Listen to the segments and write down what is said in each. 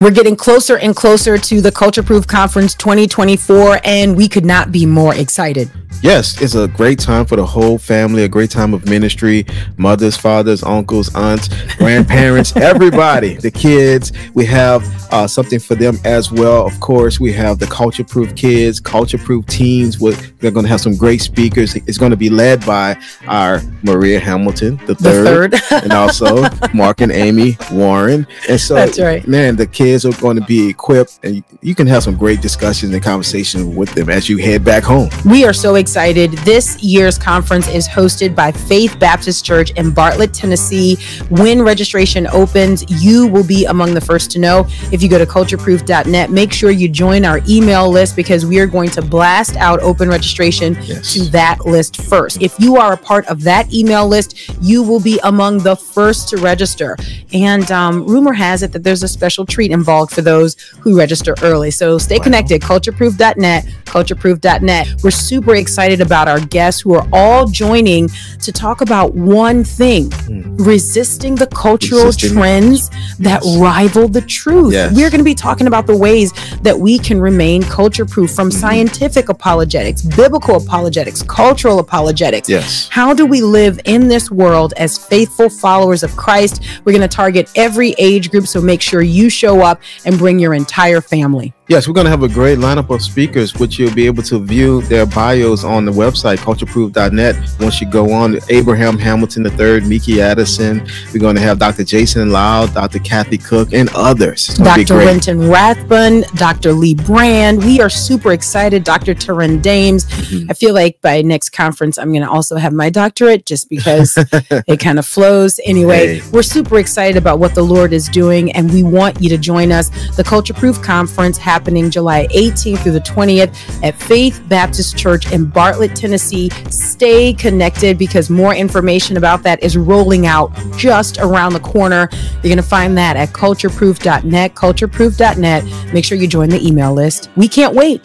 We're getting closer and closer to the Culture Proof Conference 2024, and we could not be more excited. Yes, it's a great time for the whole family, a great time of ministry, mothers, fathers, uncles, aunts, grandparents, everybody, the kids. We have uh, something for them as well. Of course, we have the Culture Proof kids, Culture Proof teens. We're going to have some great speakers. It's going to be led by our Maria Hamilton, the third, the third. and also Mark and Amy Warren. And so, that's right, man, the kids kids are going to be equipped and you can have some great discussions and conversations with them as you head back home. We are so excited. This year's conference is hosted by Faith Baptist Church in Bartlett, Tennessee. When registration opens, you will be among the first to know. If you go to cultureproof.net, make sure you join our email list because we are going to blast out open registration yes. to that list first. If you are a part of that email list, you will be among the first to register. And um, rumor has it that there's a special treat involved for those who register early. So stay wow. connected, cultureproof.net, cultureproof.net. We're super excited about our guests who are all joining to talk about one thing mm. resisting the cultural resisting. trends that yes. rival the truth. Yes. We're going to be talking about the ways that we can remain culture proof from mm-hmm. scientific apologetics, biblical apologetics, cultural apologetics. Yes. How do we live in this world as faithful followers of Christ? We're going to target every age group, so make sure you show up and bring your entire family. Yes, we're going to have a great lineup of speakers, which you'll be able to view their bios on the website, cultureproof.net. Once you go on, Abraham Hamilton III, Miki Addison. We're going to have Dr. Jason Loud, Dr. Kathy Cook, and others. Dr. Renton Rathbun, Dr. Lee Brand. We are super excited. Dr. Turin Dames. Mm-hmm. I feel like by next conference, I'm going to also have my doctorate just because it kind of flows. Anyway, hey. we're super excited about what the Lord is doing, and we want you to join us. The Culture Proof Conference happening July 18th through the 20th at Faith Baptist Church in Bartlett, Tennessee. Stay connected because more information about that is rolling out just around the corner. You're going to find that at cultureproof.net, cultureproof.net. Make sure you join the email list. We can't wait.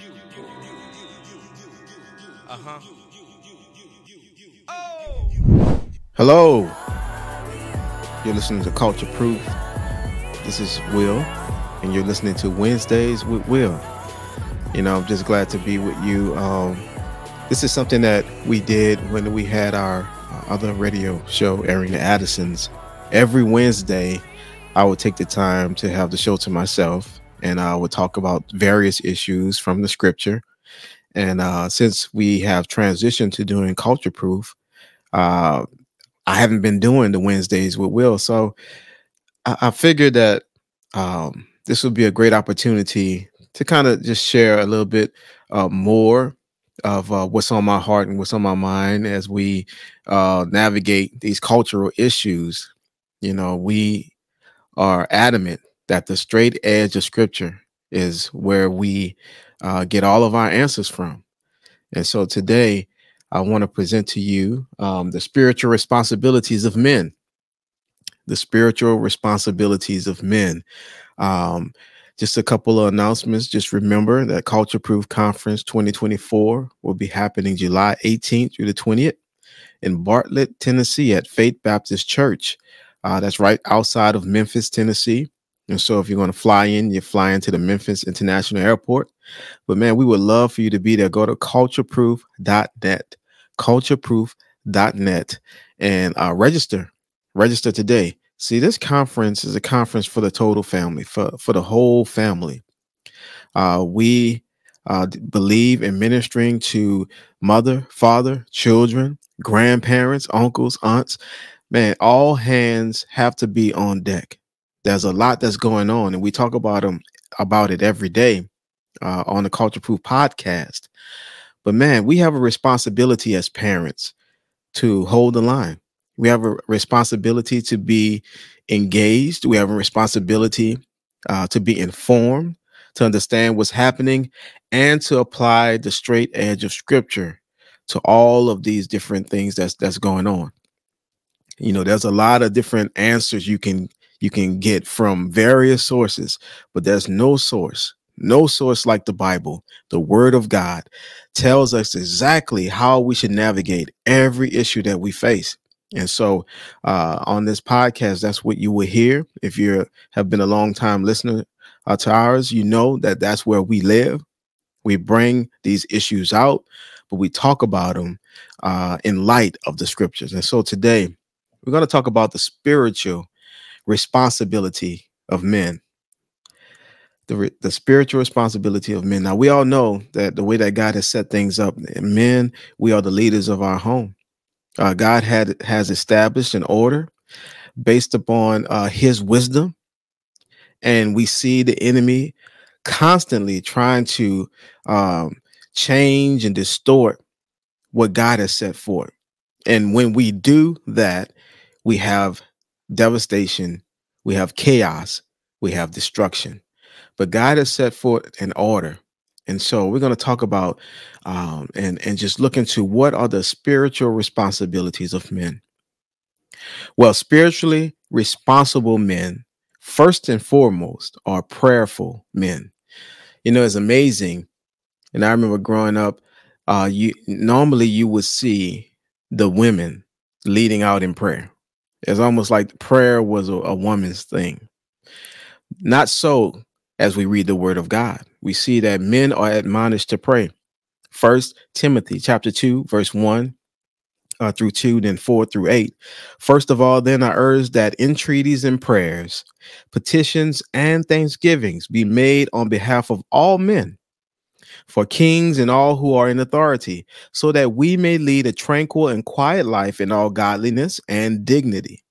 Uh-huh. Hello. You're listening to Culture Proof. This is Wil and you're listening to Wednesdays with Wil. You know, I'm just glad to be with you. Um, this is something that we did when we had our other radio show airing Addisons. Every Wednesday, I would take the time to have the show to myself and I would talk about various issues from the scripture. And uh, since we have transitioned to doing culture proof, uh, I haven't been doing the Wednesdays with Wil. So I, I figured that um, this would be a great opportunity to kind of just share a little bit uh, more of uh, what's on my heart and what's on my mind as we uh, navigate these cultural issues. You know, we are adamant that the straight edge of scripture is where we uh, get all of our answers from. And so today, I want to present to you um, the spiritual responsibilities of men. The spiritual responsibilities of men. Um, just a couple of announcements. Just remember that Culture Proof Conference 2024 will be happening July 18th through the 20th in Bartlett, Tennessee at Faith Baptist Church. Uh, that's right outside of Memphis, Tennessee. And so if you're going to fly in, you're flying to the Memphis International Airport. But man, we would love for you to be there. Go to cultureproof.net, cultureproof.net, and uh, register. Register today. See, this conference is a conference for the total family, for, for the whole family. Uh, we uh, believe in ministering to mother, father, children, grandparents, uncles, aunts. Man, all hands have to be on deck. There's a lot that's going on, and we talk about them about it every day uh, on the Culture Proof podcast. But man, we have a responsibility as parents to hold the line we have a responsibility to be engaged. We have a responsibility uh, to be informed, to understand what's happening, and to apply the straight edge of Scripture to all of these different things that's that's going on. You know, there's a lot of different answers you can you can get from various sources, but there's no source, no source like the Bible, the Word of God, tells us exactly how we should navigate every issue that we face. And so uh, on this podcast, that's what you will hear. If you have been a long time listener uh, to ours, you know that that's where we live. We bring these issues out, but we talk about them uh, in light of the scriptures. And so today, we're going to talk about the spiritual responsibility of men. The, the spiritual responsibility of men. Now, we all know that the way that God has set things up, men, we are the leaders of our home. Uh, God had has established an order based upon uh, His wisdom, and we see the enemy constantly trying to um, change and distort what God has set forth. And when we do that, we have devastation, we have chaos, we have destruction. But God has set forth an order. And so we're going to talk about um, and, and just look into what are the spiritual responsibilities of men. Well, spiritually responsible men, first and foremost, are prayerful men. You know, it's amazing. And I remember growing up, uh, you normally you would see the women leading out in prayer. It's almost like prayer was a, a woman's thing. Not so as we read the word of God. We see that men are admonished to pray. First Timothy chapter 2, verse 1 uh, through 2, then 4 through 8. First of all, then I urge that entreaties and prayers, petitions and thanksgivings be made on behalf of all men for kings and all who are in authority, so that we may lead a tranquil and quiet life in all godliness and dignity,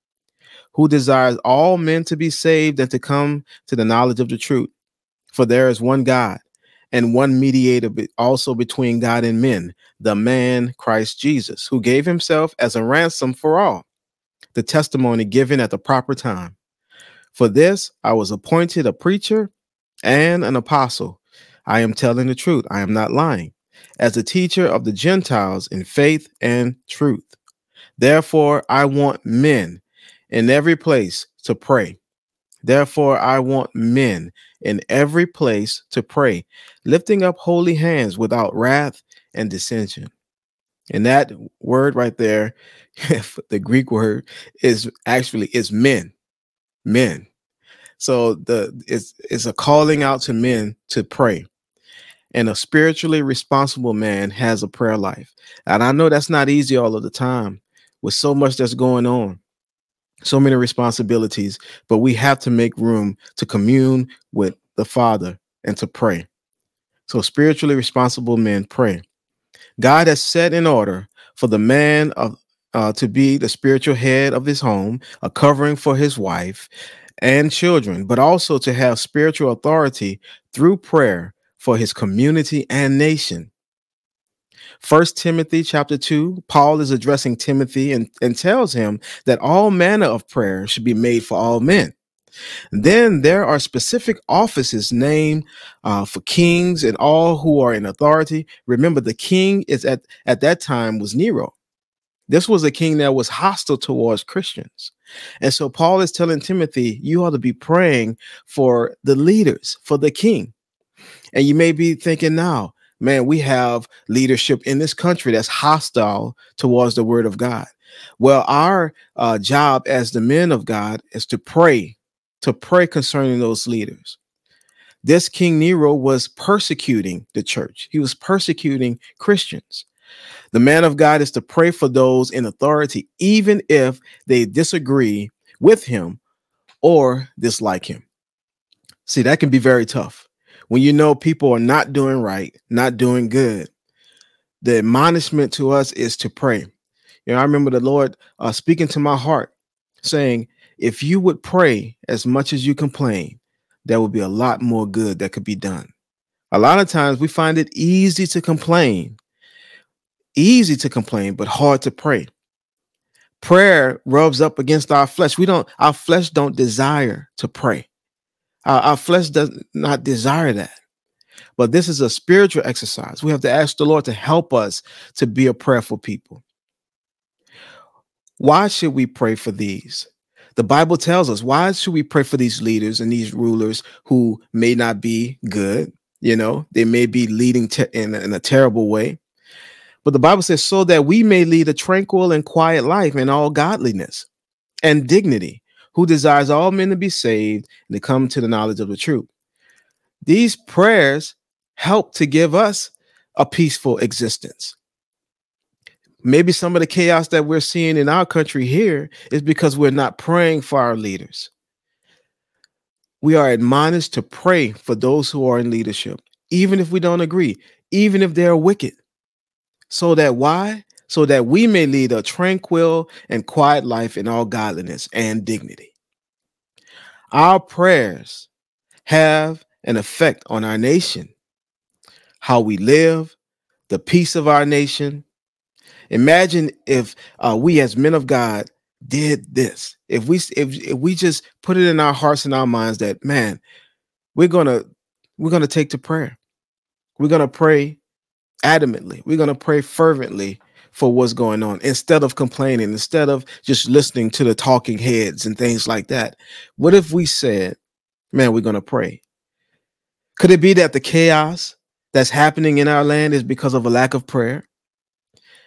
who desires all men to be saved and to come to the knowledge of the truth. For there is one God and one mediator also between God and men, the man Christ Jesus, who gave himself as a ransom for all, the testimony given at the proper time. For this I was appointed a preacher and an apostle. I am telling the truth, I am not lying, as a teacher of the Gentiles in faith and truth. Therefore, I want men in every place to pray. Therefore, I want men in every place to pray, lifting up holy hands without wrath and dissension. And that word right there, the Greek word is actually is men. Men. So the it's it's a calling out to men to pray and a spiritually responsible man has a prayer life. And I know that's not easy all of the time with so much that's going on, so many responsibilities, but we have to make room to commune with the Father and to pray. So, spiritually responsible men pray. God has set in order for the man of uh, to be the spiritual head of his home, a covering for his wife and children, but also to have spiritual authority through prayer for his community and nation. First Timothy chapter 2, Paul is addressing Timothy and, and tells him that all manner of prayer should be made for all men. Then there are specific offices named uh, for kings and all who are in authority. Remember, the king is at, at that time was Nero. This was a king that was hostile towards Christians. And so Paul is telling Timothy, you ought to be praying for the leaders, for the king. And you may be thinking now, man, we have leadership in this country that's hostile towards the word of God. Well, our uh, job as the men of God is to pray, to pray concerning those leaders. This King Nero was persecuting the church, he was persecuting Christians. The man of God is to pray for those in authority, even if they disagree with him or dislike him. See, that can be very tough when you know people are not doing right, not doing good, the admonishment to us is to pray. You know, I remember the Lord uh, speaking to my heart, saying, if you would pray as much as you complain, there would be a lot more good that could be done. A lot of times we find it easy to complain, easy to complain, but hard to pray. Prayer rubs up against our flesh. We don't, our flesh don't desire to pray. Our, our flesh does not desire that. But this is a spiritual exercise. We have to ask the Lord to help us to be a prayerful people. Why should we pray for these? The Bible tells us why should we pray for these leaders and these rulers who may not be good? You know, they may be leading in, in a terrible way. But the Bible says, so that we may lead a tranquil and quiet life in all godliness and dignity who desires all men to be saved and to come to the knowledge of the truth. these prayers help to give us a peaceful existence. Maybe some of the chaos that we're seeing in our country here is because we're not praying for our leaders. We are admonished to pray for those who are in leadership, even if we don't agree, even if they're wicked. So that why? So that we may lead a tranquil and quiet life in all godliness and dignity. Our prayers have an effect on our nation, how we live, the peace of our nation. Imagine if uh, we, as men of God, did this. If we if, if we just put it in our hearts and our minds that man, we're gonna we're gonna take to prayer. We're gonna pray adamantly. We're gonna pray fervently for what's going on instead of complaining, instead of just listening to the talking heads and things like that. What if we said, man, we're gonna pray? Could it be that the chaos that's happening in our land is because of a lack of prayer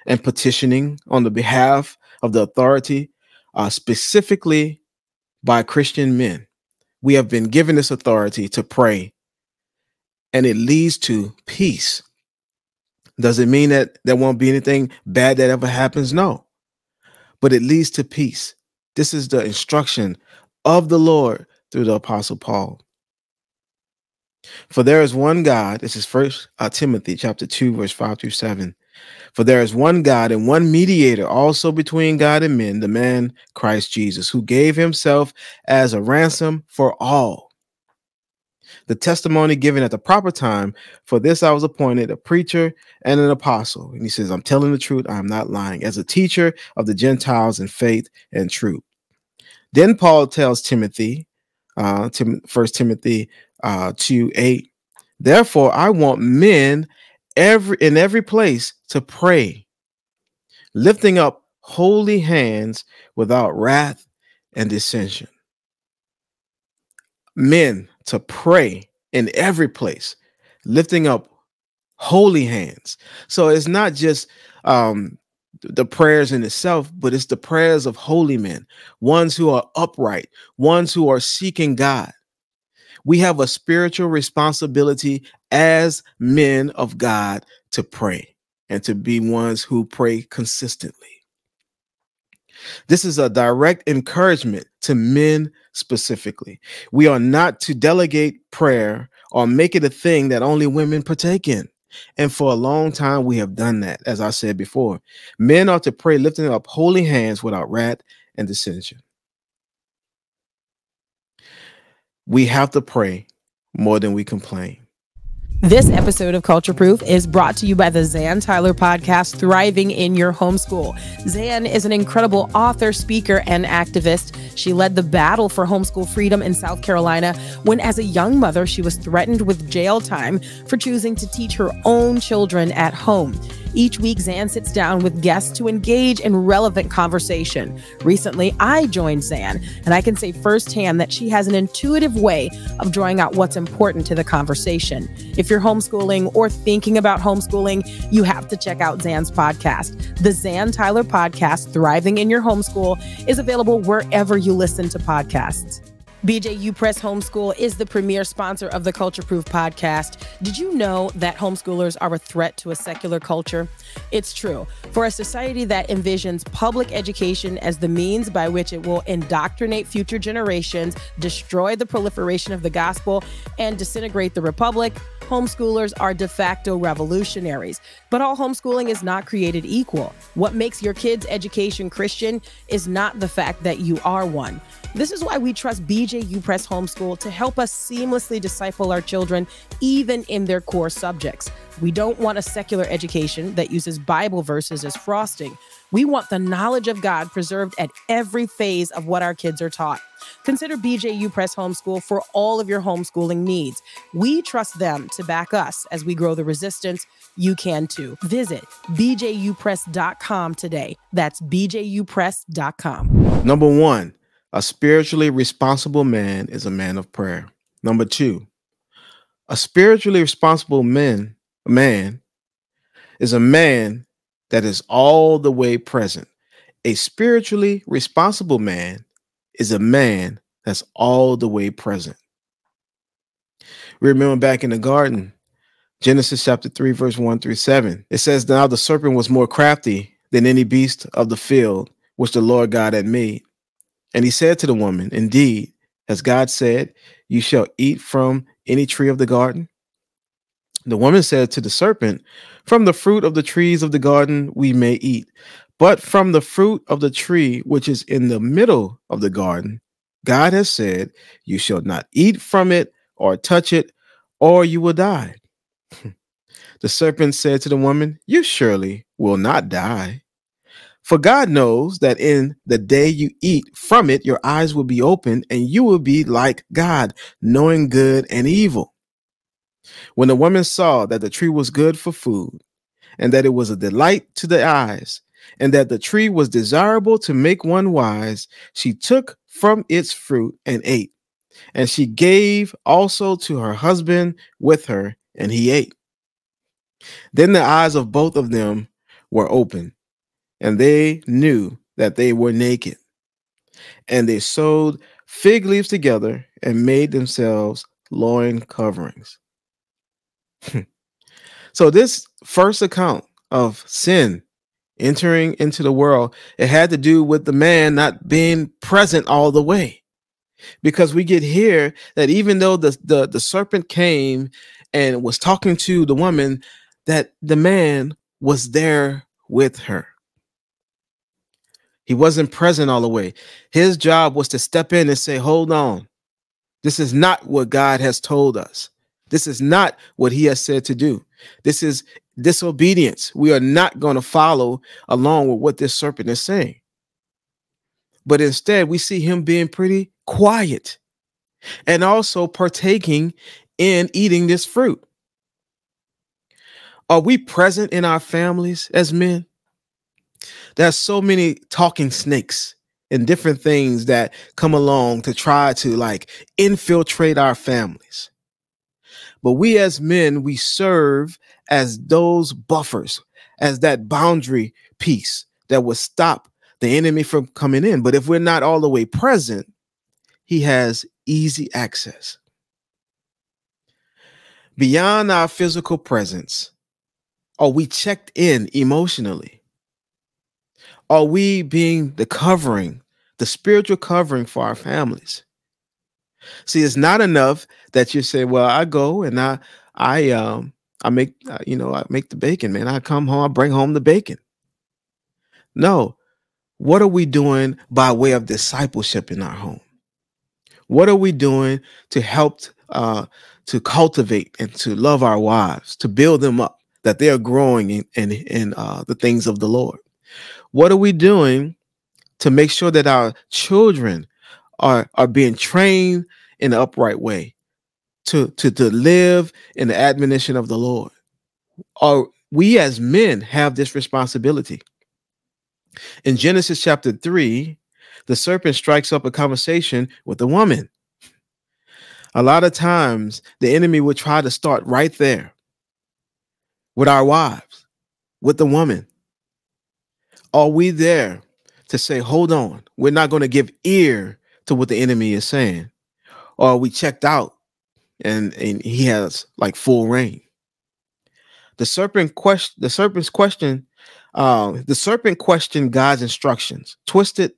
and petitioning on the behalf of the authority, uh, specifically by Christian men? We have been given this authority to pray, and it leads to peace. Does it mean that there won't be anything bad that ever happens? No. But it leads to peace. This is the instruction of the Lord through the Apostle Paul. For there is one God. This is First uh, Timothy chapter two, verse five through seven. For there is one God and one mediator also between God and men, the man Christ Jesus, who gave himself as a ransom for all. The testimony given at the proper time. For this I was appointed a preacher and an apostle. And he says, I'm telling the truth, I am not lying, as a teacher of the Gentiles in faith and truth. Then Paul tells Timothy, uh, Tim, First Timothy uh, 2 8. Therefore, I want men every in every place to pray, lifting up holy hands without wrath and dissension. Men to pray in every place, lifting up holy hands. So it's not just um, the prayers in itself, but it's the prayers of holy men, ones who are upright, ones who are seeking God we have a spiritual responsibility as men of God to pray and to be ones who pray consistently. This is a direct encouragement to men specifically. We are not to delegate prayer or make it a thing that only women partake in. And for a long time, we have done that, as I said before. Men are to pray lifting up holy hands without wrath and dissension. We have to pray more than we complain. This episode of Culture Proof is brought to you by the Zan Tyler podcast, Thriving in Your Homeschool. Zan is an incredible author, speaker, and activist. She led the battle for homeschool freedom in South Carolina when, as a young mother, she was threatened with jail time for choosing to teach her own children at home. Each week, Zan sits down with guests to engage in relevant conversation. Recently, I joined Zan, and I can say firsthand that she has an intuitive way of drawing out what's important to the conversation. If you're homeschooling or thinking about homeschooling, you have to check out Zan's podcast. The Zan Tyler Podcast, Thriving in Your Homeschool, is available wherever you listen to podcasts. BJU Press Homeschool is the premier sponsor of the Culture Proof podcast. Did you know that homeschoolers are a threat to a secular culture? It's true. For a society that envisions public education as the means by which it will indoctrinate future generations, destroy the proliferation of the gospel, and disintegrate the republic, homeschoolers are de facto revolutionaries. But all homeschooling is not created equal. What makes your kid's education Christian is not the fact that you are one. This is why we trust BJU Press Homeschool to help us seamlessly disciple our children, even in their core subjects. We don't want a secular education that uses Bible verses as frosting. We want the knowledge of God preserved at every phase of what our kids are taught. Consider BJU Press Homeschool for all of your homeschooling needs. We trust them to back us as we grow the resistance. You can too. Visit bjupress.com today. That's bjupress.com. Number one, a spiritually responsible man is a man of prayer. Number two, a spiritually responsible man, man is a man that is all the way present. A spiritually responsible man is a man that's all the way present. We remember back in the garden, Genesis chapter 3, verse 1 through 7. It says, Now the serpent was more crafty than any beast of the field which the Lord God had made. And he said to the woman, Indeed, as God said, you shall eat from any tree of the garden. The woman said to the serpent, From the fruit of the trees of the garden we may eat, but from the fruit of the tree which is in the middle of the garden, God has said, You shall not eat from it or touch it, or you will die. the serpent said to the woman, You surely will not die. For God knows that in the day you eat from it, your eyes will be opened and you will be like God, knowing good and evil. When the woman saw that the tree was good for food, and that it was a delight to the eyes, and that the tree was desirable to make one wise, she took from its fruit and ate. And she gave also to her husband with her, and he ate. Then the eyes of both of them were opened and they knew that they were naked. And they sewed fig leaves together and made themselves loin coverings. so this first account of sin entering into the world, it had to do with the man not being present all the way. Because we get here that even though the, the, the serpent came and was talking to the woman, that the man was there with her. He wasn't present all the way. His job was to step in and say, Hold on. This is not what God has told us. This is not what he has said to do. This is disobedience. We are not going to follow along with what this serpent is saying. But instead, we see him being pretty quiet and also partaking in eating this fruit. Are we present in our families as men? There's so many talking snakes and different things that come along to try to like infiltrate our families. But we as men, we serve as those buffers, as that boundary piece that will stop the enemy from coming in. But if we're not all the way present, he has easy access. Beyond our physical presence, are we checked in emotionally? Are we being the covering, the spiritual covering for our families? See, it's not enough that you say, "Well, I go and I, I, um, I make, uh, you know, I make the bacon, man. I come home, I bring home the bacon." No, what are we doing by way of discipleship in our home? What are we doing to help uh, to cultivate and to love our wives, to build them up, that they are growing in in, in uh, the things of the Lord? What are we doing to make sure that our children are, are being trained in the upright way to, to, to live in the admonition of the Lord? Are we as men have this responsibility? In Genesis chapter 3, the serpent strikes up a conversation with the woman. A lot of times, the enemy will try to start right there with our wives, with the woman. Are we there to say, hold on, we're not going to give ear to what the enemy is saying? Or we checked out and, and he has like full reign? The serpent question, the serpent's question, uh, the serpent questioned God's instructions, twisted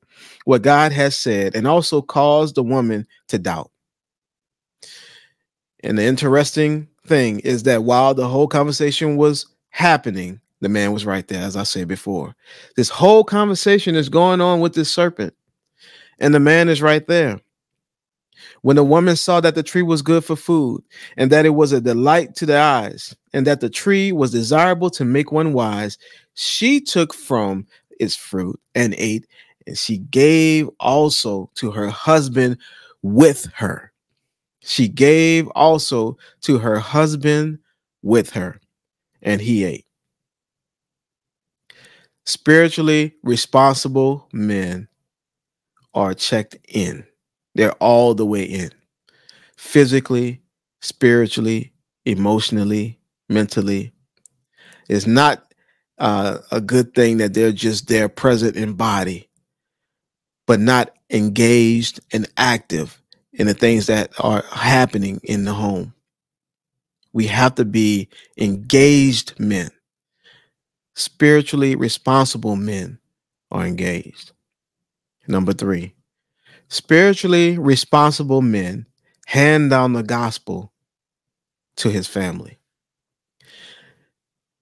what God has said, and also caused the woman to doubt. And the interesting thing is that while the whole conversation was happening, the man was right there, as I said before. This whole conversation is going on with this serpent, and the man is right there. When the woman saw that the tree was good for food, and that it was a delight to the eyes, and that the tree was desirable to make one wise, she took from its fruit and ate, and she gave also to her husband with her. She gave also to her husband with her, and he ate. Spiritually responsible men are checked in. They're all the way in. Physically, spiritually, emotionally, mentally. It's not uh, a good thing that they're just there present in body, but not engaged and active in the things that are happening in the home. We have to be engaged men. Spiritually responsible men are engaged. Number three, spiritually responsible men hand down the gospel to his family.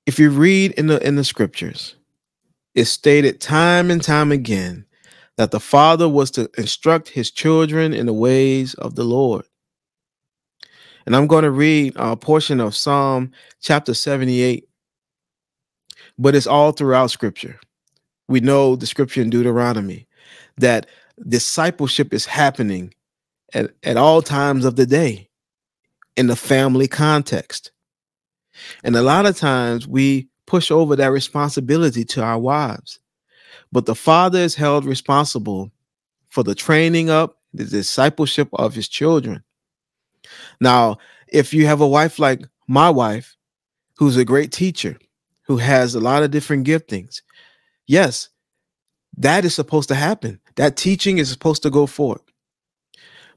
If you read in the in the scriptures, it's stated time and time again that the father was to instruct his children in the ways of the Lord. And I'm going to read a portion of Psalm chapter 78, but it's all throughout scripture. We know the scripture in Deuteronomy that discipleship is happening at, at all times of the day in the family context. And a lot of times we push over that responsibility to our wives. But the father is held responsible for the training up, the discipleship of his children. Now, if you have a wife like my wife, who's a great teacher, who has a lot of different giftings, yes, that is supposed to happen. That teaching is supposed to go forward.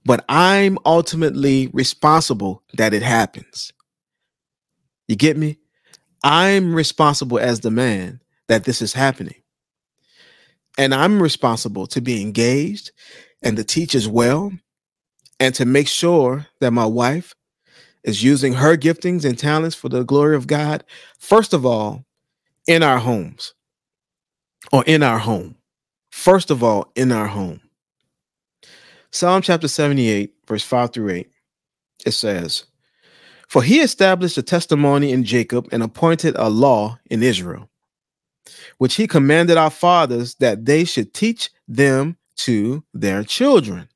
But I'm ultimately responsible that it happens. You get me? I'm responsible as the man that this is happening. And I'm responsible to be engaged and to teach as well and to make sure that my wife is using her giftings and talents for the glory of God, first of all, in our homes or in our home. First of all, in our home. Psalm chapter 78, verse 5 through 8, it says, For he established a testimony in Jacob and appointed a law in Israel, which he commanded our fathers that they should teach them to their children,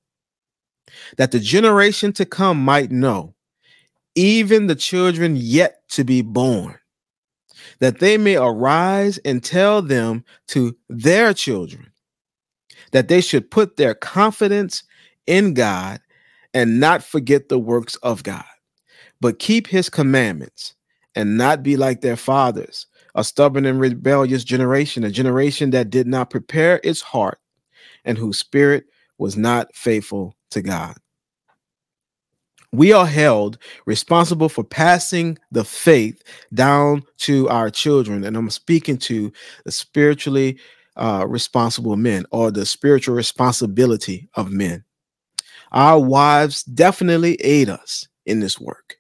that the generation to come might know, even the children yet to be born, that they may arise and tell them to their children, that they should put their confidence in God and not forget the works of God, but keep his commandments and not be like their fathers, a stubborn and rebellious generation, a generation that did not prepare its heart and whose spirit was not faithful to God. We are held responsible for passing the faith down to our children. And I'm speaking to the spiritually uh, responsible men or the spiritual responsibility of men. Our wives definitely aid us in this work.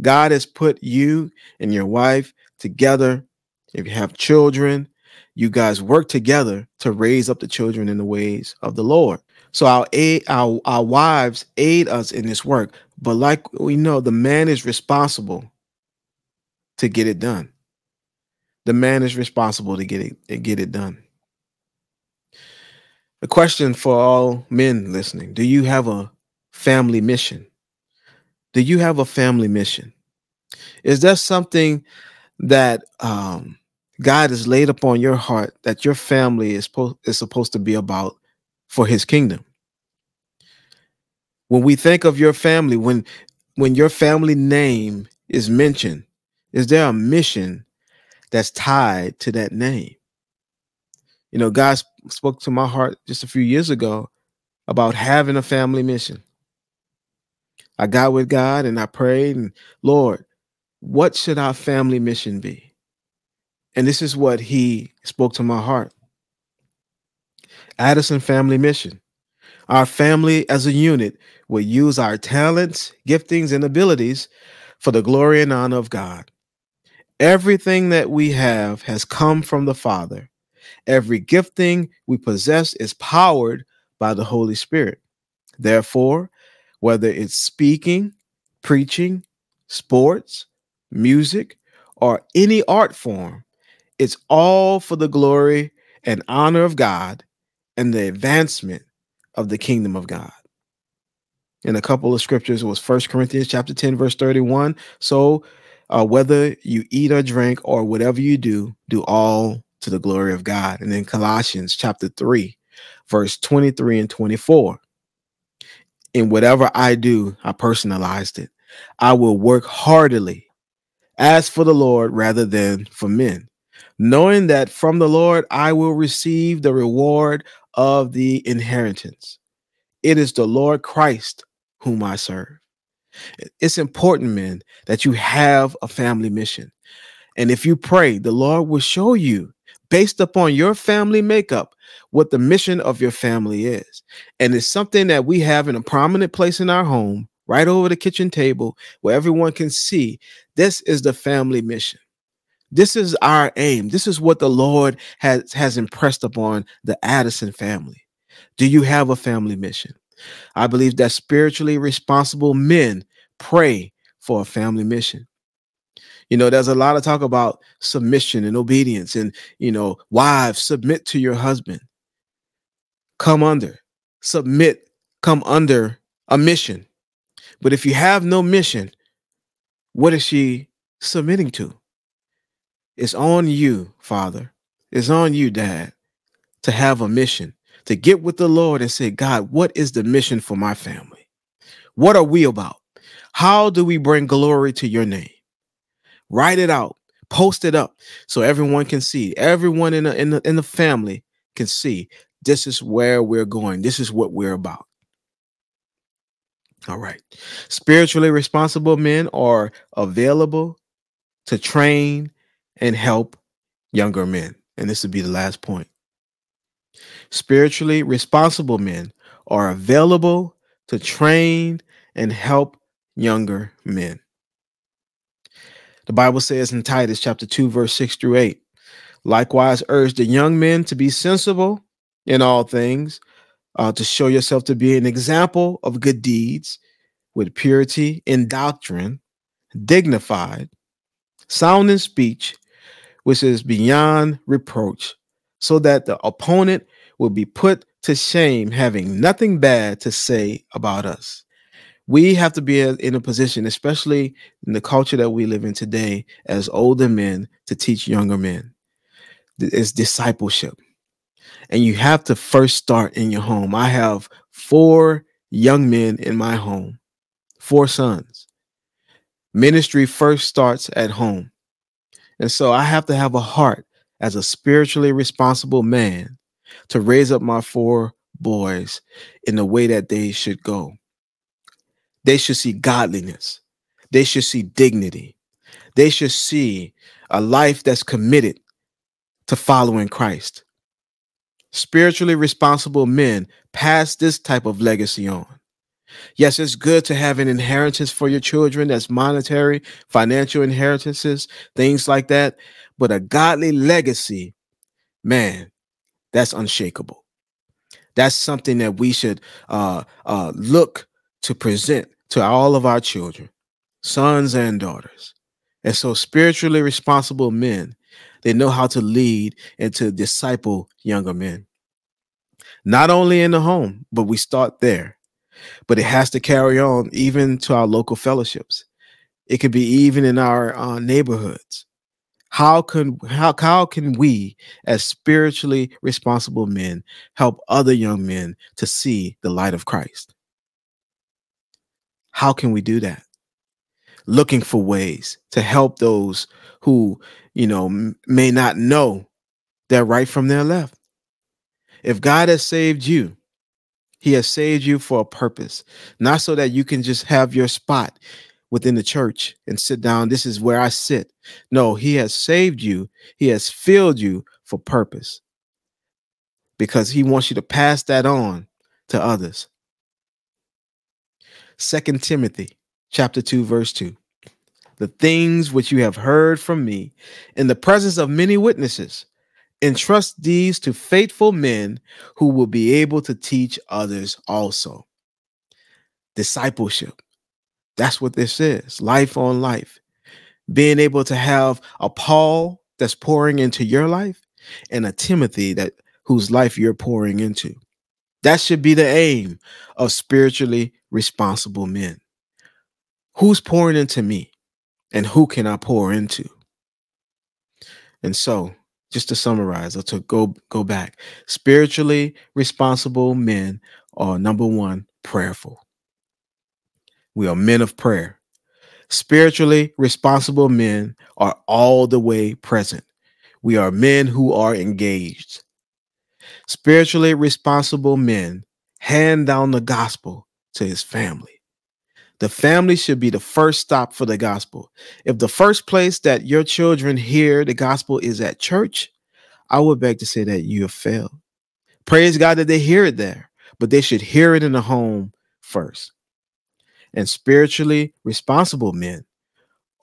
God has put you and your wife together. If you have children, you guys work together to raise up the children in the ways of the Lord. So our our, our wives aid us in this work. But like we know, the man is responsible to get it done. The man is responsible to get it get it done. A question for all men listening Do you have a family mission? Do you have a family mission? Is that something that um, God has laid upon your heart that your family is, is supposed to be about for his kingdom? When we think of your family, when when your family name is mentioned, is there a mission that's tied to that name? You know, God spoke to my heart just a few years ago about having a family mission. I got with God and I prayed, and Lord, what should our family mission be? And this is what He spoke to my heart Addison Family Mission. Our family as a unit will use our talents, giftings, and abilities for the glory and honor of God. Everything that we have has come from the Father Every gifting we possess is powered by the Holy Spirit. Therefore, whether it's speaking, preaching, sports, music, or any art form, it's all for the glory and honor of God and the advancement of the kingdom of God. In a couple of scriptures, it was First Corinthians chapter 10, verse 31. So uh, whether you eat or drink or whatever you do, do all to the glory of God. And then Colossians chapter 3, verse 23 and 24. In whatever I do, I personalized it. I will work heartily as for the Lord rather than for men, knowing that from the Lord I will receive the reward of the inheritance. It is the Lord Christ whom I serve. It's important, men, that you have a family mission. And if you pray, the Lord will show you, based upon your family makeup, what the mission of your family is. And it's something that we have in a prominent place in our home, right over the kitchen table, where everyone can see this is the family mission. This is our aim. This is what the Lord has, has impressed upon the Addison family. Do you have a family mission? I believe that spiritually responsible men pray for a family mission. You know, there's a lot of talk about submission and obedience, and, you know, wives, submit to your husband. Come under, submit, come under a mission. But if you have no mission, what is she submitting to? It's on you, Father. It's on you, Dad, to have a mission, to get with the Lord and say, God, what is the mission for my family? What are we about? How do we bring glory to your name? Write it out, post it up so everyone can see. Everyone in the, in the, in the family can see this is where we're going. This is what we're about. All right. Spiritually responsible men are available to train and help younger men. And this would be the last point. Spiritually responsible men are available to train and help younger men. The Bible says in Titus chapter 2, verse 6 through 8 likewise urge the young men to be sensible in all things, uh, to show yourself to be an example of good deeds with purity in doctrine, dignified, sound in speech, which is beyond reproach, so that the opponent will be put to shame, having nothing bad to say about us. We have to be in a position, especially in the culture that we live in today, as older men, to teach younger men. It's discipleship. And you have to first start in your home. I have four young men in my home, four sons. Ministry first starts at home. And so I have to have a heart as a spiritually responsible man to raise up my four boys in the way that they should go. They should see godliness. They should see dignity. They should see a life that's committed to following Christ. Spiritually responsible men pass this type of legacy on. Yes, it's good to have an inheritance for your children that's monetary, financial inheritances, things like that. But a godly legacy, man, that's unshakable. That's something that we should uh, uh, look to present to all of our children, sons and daughters. And so, spiritually responsible men, they know how to lead and to disciple younger men. Not only in the home, but we start there but it has to carry on even to our local fellowships. It could be even in our uh, neighborhoods. How can how how can we, as spiritually responsible men, help other young men to see the light of Christ? How can we do that? Looking for ways to help those who you know m- may not know their right from their left. If God has saved you, he has saved you for a purpose, not so that you can just have your spot within the church and sit down. This is where I sit. No, He has saved you, He has filled you for purpose because He wants you to pass that on to others. Second Timothy chapter 2 verse 2 the things which you have heard from me in the presence of many witnesses Entrust these to faithful men who will be able to teach others also. Discipleship. That's what this is life on life. Being able to have a Paul that's pouring into your life and a Timothy that whose life you're pouring into. That should be the aim of spiritually responsible men. Who's pouring into me and who can I pour into? And so just to summarize or to go go back. Spiritually responsible men are number one prayerful. We are men of prayer. Spiritually responsible men are all the way present. We are men who are engaged. Spiritually responsible men hand down the gospel to his family The family should be the first stop for the gospel. If the first place that your children hear the gospel is at church, I would beg to say that you have failed. Praise God that they hear it there, but they should hear it in the home first. And spiritually responsible men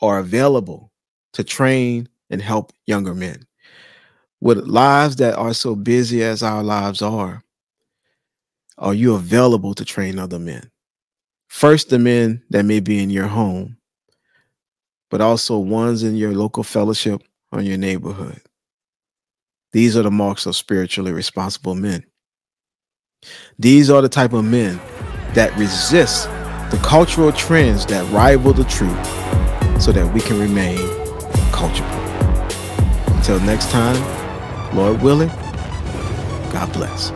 are available to train and help younger men. With lives that are so busy as our lives are, are you available to train other men? First, the men that may be in your home, but also ones in your local fellowship or your neighborhood. These are the marks of spiritually responsible men. These are the type of men that resist the cultural trends that rival the truth so that we can remain cultural. Until next time, Lord willing, God bless.